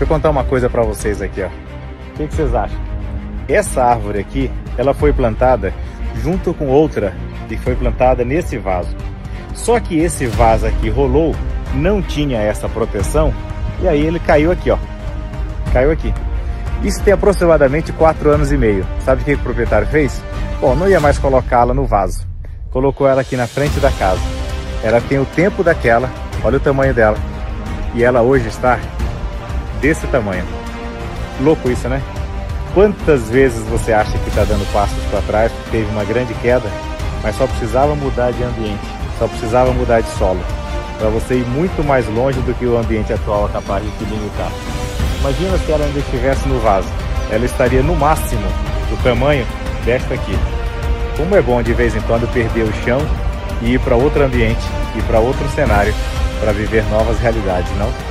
Deixa eu contar uma coisa para vocês aqui, ó. O que, que vocês acham? Essa árvore aqui, ela foi plantada junto com outra que foi plantada nesse vaso. Só que esse vaso aqui rolou, não tinha essa proteção e aí ele caiu aqui, ó. Caiu aqui. Isso tem aproximadamente 4 anos e meio. Sabe o que o proprietário fez? Bom, não ia mais colocá-la no vaso. Colocou ela aqui na frente da casa. Ela tem o tempo daquela, olha o tamanho dela. E ela hoje está desse tamanho. Louco isso, né? Quantas vezes você acha que está dando passos para trás, teve uma grande queda, mas só precisava mudar de ambiente, só precisava mudar de solo, para você ir muito mais longe do que o ambiente atual é capaz de te limitar. Imagina se ela ainda estivesse no vaso, ela estaria no máximo do tamanho desta aqui. Como é bom de vez em quando perder o chão e ir para outro ambiente, ir para outro cenário, para viver novas realidades, não?